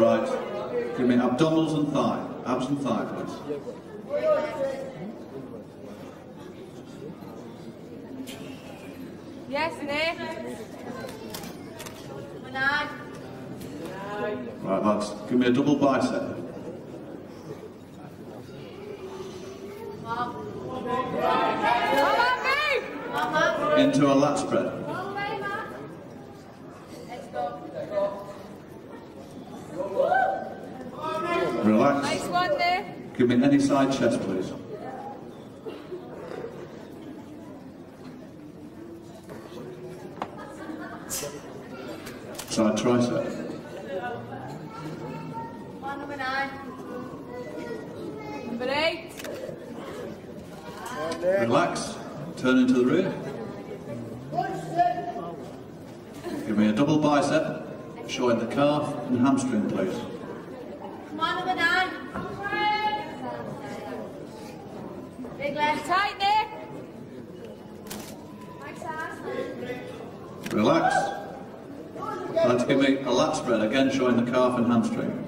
Right. Give me abdominals and thigh. Abs and thigh, please. Yes, Nick. Nine. Right, lads. Give me a double bicep. Come on, move. Mama. Into a lat spread. Long way, Matt. Let's go. Relax. Nice one, Nick. Give me any side chest, please. Side tricep. One, number nine. Number eight. Relax. Turn into the rear. Give me a double bicep, showing the calf and hamstring, please. Come on, number nine. Big left. Tight, Nick. Nice ass. Relax. Like to give me a lat spread, again showing the calf and hamstring.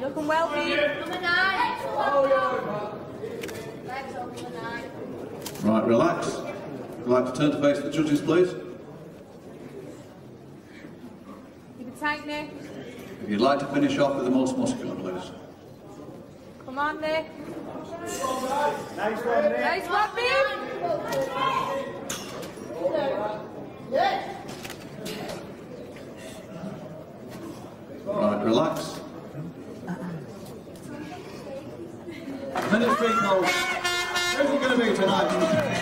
Looking well, Pete. Number nine. Legs up, number nine. Right, relax. Would you like to turn to face the judges, please? Keep it tight, Nick. If you'd like to finish off with the most muscular, please. Come on, Nick. Nice one, Nick. Nice one, Pete. Right, relax. Ministry calls. Who's it going to be tonight?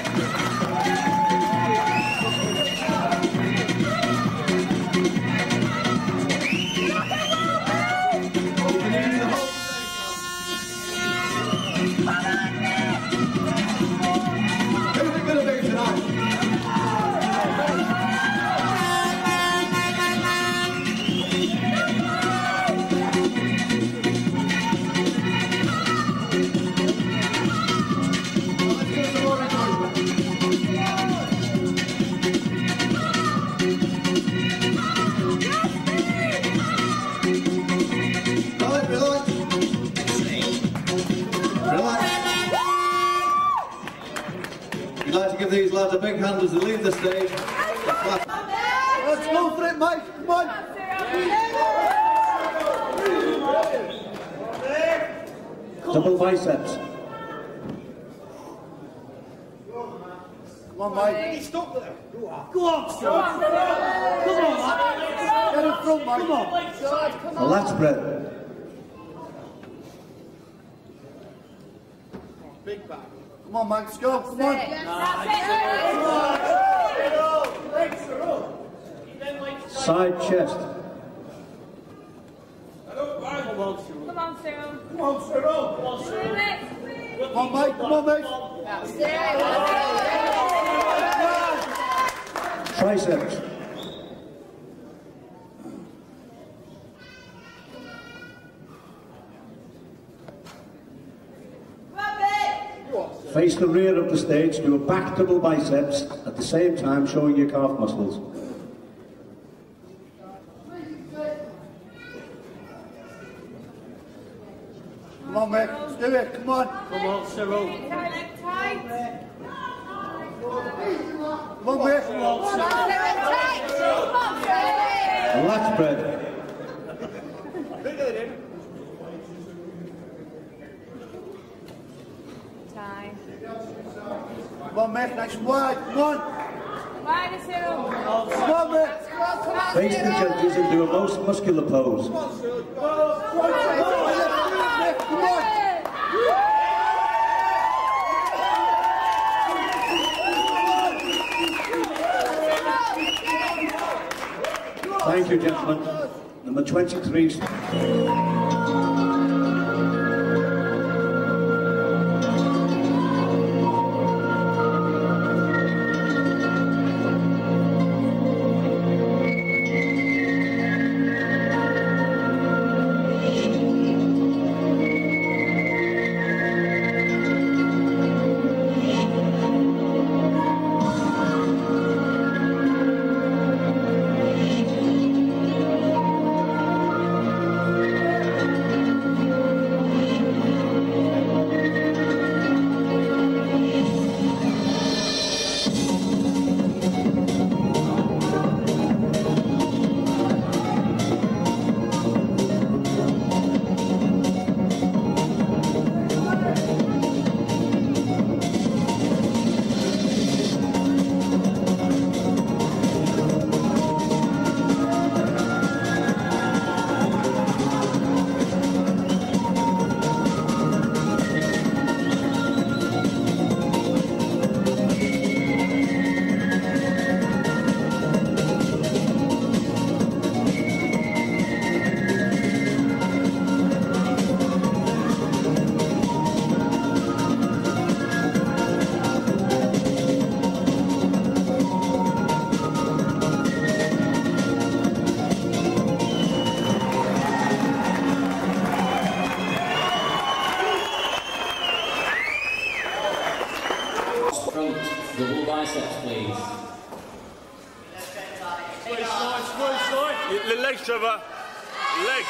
Uh, like to give these lads a big hand as they leave the stage. Let's go for it, mate. Come on. Double biceps. Come on, mate. Stop there. Go on. Go on, son. Come on, man. Get in front, mate. Come on. A lat spread. Big back. Come on, mate. Let's go. Come on. Side chest. Come on, Cyril. Come on, Cyril. Come on, Come on, mate. Come on, mate. Triceps. Face the rear of the stage, do a back double biceps at the same time showing your calf muscles. Come on, mate. Let's do it. Come on. Come on, Cyril. Tight, tight. Come on, mate. Come on, Cyril, tight. Come on, Cyril. A lat spread. Time. Come on, mate. And wide. Come on. Wide, Cyril. Come on, mate. Come on, Face the judges and do a most muscular pose. Thank you, gentlemen. Number 23. Legs, Trevor. Legs.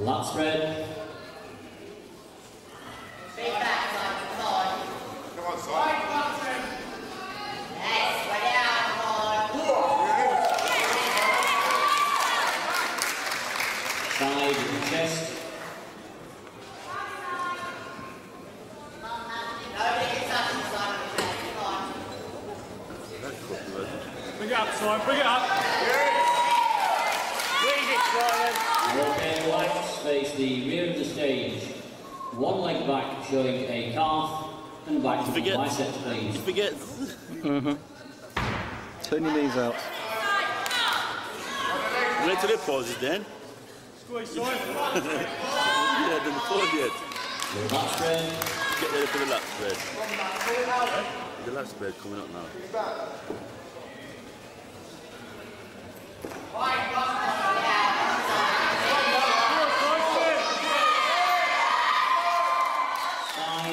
Lat spread. Side chest. Bring it up, Simon, bring it up. Squeeze it, Simon. Lights face the rear of the stage. One leg back showing a calf and back to the Forget- biceps, please. Forget. Mm-hmm. Turn your knees out. Wait till the pause then. Squeeze side. Yeah, then the pause yet. Lat spread. Get ready for the lat spread. The lat spread coming up now.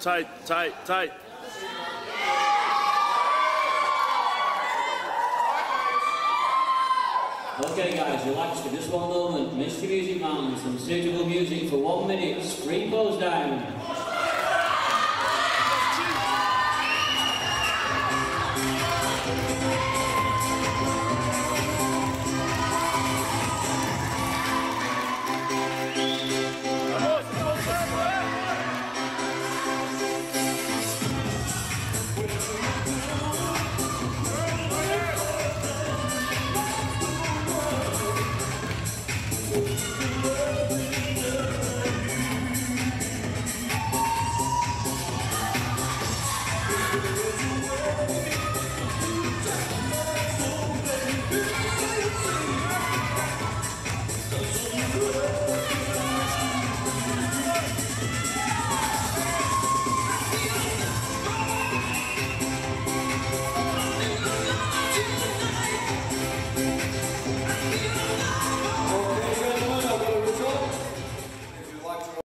Tight, tight, tight. Okay guys, relax for just one moment. Mr. Music Man, some suitable music for one minute. Spring pose down.